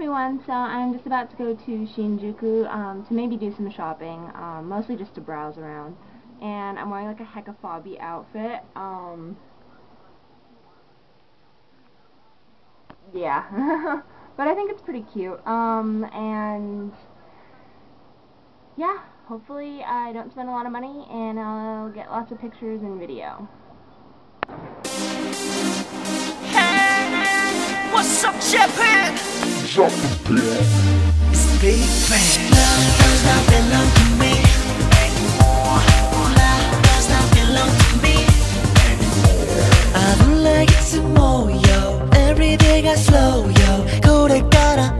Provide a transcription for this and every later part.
everyone, so I'm just about to go to Shinjuku um, to maybe do some shopping, um, mostly just to browse around. And I'm wearing like a Hekafobi outfit. Um, yeah, but I think it's pretty cute. Um, and yeah, hopefully I don't spend a lot of money and I'll get lots of pictures and video. What's up, Japan? Japan. It's Big Bang. Love does not belong to me anymore. Love does not belong to me anymore. I don't like it some more, yo. Every day I slow, yo. Go to.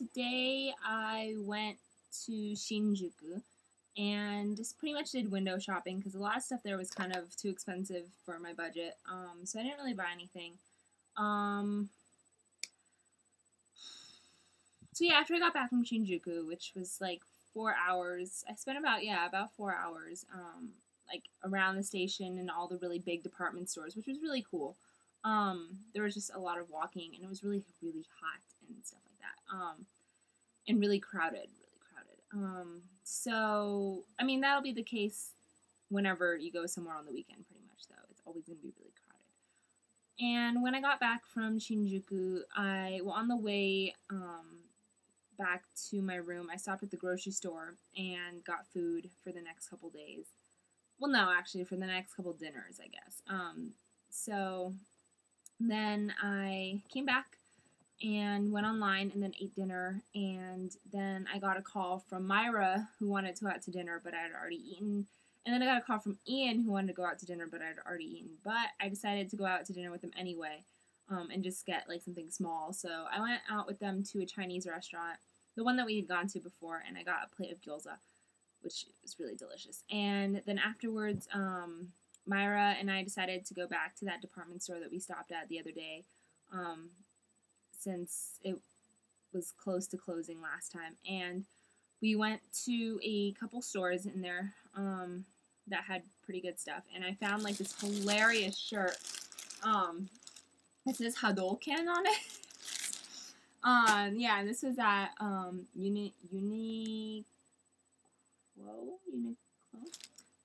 today I went to Shinjuku and just pretty much did window shopping because a lot of stuff there was kind of too expensive for my budget. Um, so I didn't really buy anything. Um, so yeah, after I got back from Shinjuku, which was like four hours, I spent about yeah about four hours um, like around the station and all the really big department stores, which was really cool um there was just a lot of walking and it was really really hot and stuff um and really crowded really crowded. Um so i mean that'll be the case whenever you go somewhere on the weekend pretty much though. It's always going to be really crowded. And when i got back from shinjuku i well on the way um back to my room i stopped at the grocery store and got food for the next couple days. Well no actually for the next couple dinners i guess. Um so then I came back and went online and then ate dinner. And then I got a call from Myra who wanted to go out to dinner, but I had already eaten. And then I got a call from Ian who wanted to go out to dinner, but I had already eaten. But I decided to go out to dinner with them anyway um, and just get like something small. So I went out with them to a Chinese restaurant, the one that we had gone to before, and I got a plate of gyoza, which was really delicious. And then afterwards, um, Myra and I decided to go back to that department store that we stopped at the other day, um, since it was close to closing last time. And we went to a couple stores in there um, that had pretty good stuff. And I found like this hilarious shirt Um, it says Hadouken on it. um, yeah, and this was at um Uni Uniqlo Uniqlo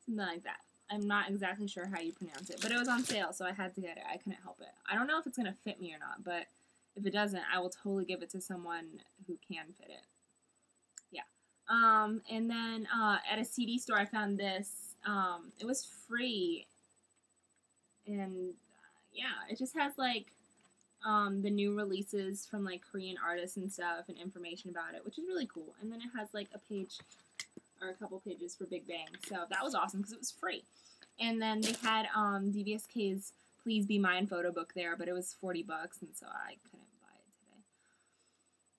something like that. I'm not exactly sure how you pronounce it, but it was on sale, so I had to get it. I couldn't help it. I don't know if it's gonna fit me or not, but if it doesn't, I will totally give it to someone who can fit it. Yeah. Um, and then uh, at a CD store, I found this. Um, it was free, and uh, yeah, it just has like um, the new releases from like Korean artists and stuff, and information about it, which is really cool. And then it has like a page or a couple pages for Big Bang, so that was awesome because it was free. And then they had um, DBSK's Please Be Mine photo book there, but it was forty bucks, and so I couldn't buy it today.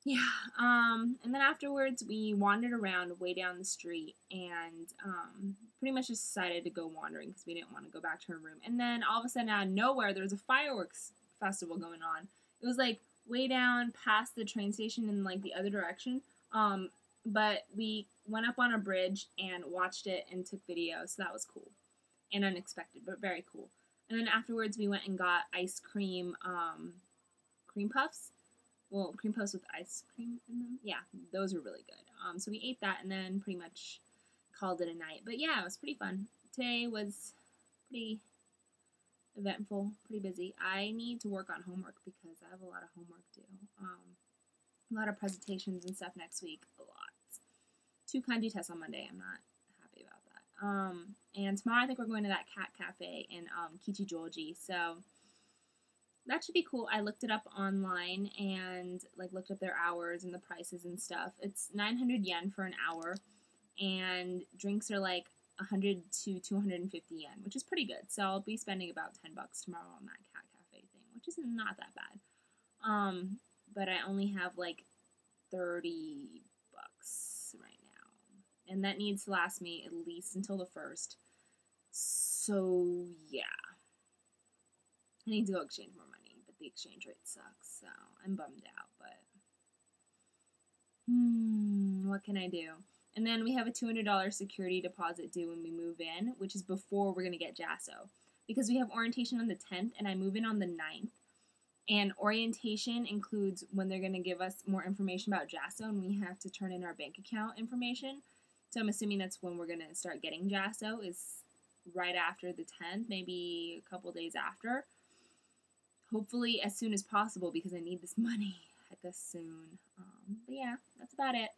Yeah. Um, and then afterwards, we wandered around way down the street, and um, pretty much just decided to go wandering because we didn't want to go back to her room. And then all of a sudden, out of nowhere, there was a fireworks festival going on. It was like way down past the train station in like the other direction. Um, but we went up on a bridge and watched it and took video, so that was cool and unexpected, but very cool. And then afterwards, we went and got ice cream, um, cream puffs. Well, cream puffs with ice cream in them. Yeah, those were really good. Um, so we ate that and then pretty much called it a night. But yeah, it was pretty fun. Today was pretty eventful, pretty busy. I need to work on homework because I have a lot of homework due. Um, a lot of presentations and stuff next week. A lot. Two kanji tests on Monday. I'm not. Um, and tomorrow I think we're going to that cat cafe in um, Kichijoji. So that should be cool. I looked it up online and like looked up their hours and the prices and stuff. It's 900 yen for an hour, and drinks are like 100 to 250 yen, which is pretty good. So I'll be spending about 10 bucks tomorrow on that cat cafe thing, which is not that bad. Um, but I only have like 30 bucks and that needs to last me at least until the first. So yeah, I need to go exchange more money, but the exchange rate sucks, so I'm bummed out. But hmm, what can I do? And then we have a $200 security deposit due when we move in, which is before we're to get JASSO. Because we have orientation on the 10th and I move in on the 9th. And orientation includes when they're going to give us more information about JASSO and we have to turn in our bank account information. So I'm assuming that's when we're going to start getting JASSO is right after the 10th, maybe a couple days after. Hopefully as soon as possible because I need this money. Heck, soon. Um, but yeah, that's about it.